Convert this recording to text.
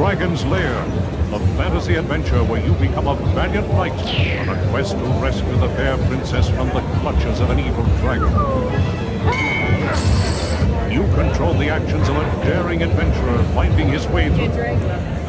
Dragon's Lair, a fantasy adventure where you become a valiant knight on a quest to rescue the fair princess from the clutches of an evil dragon. You control the actions of a daring adventurer finding his way through...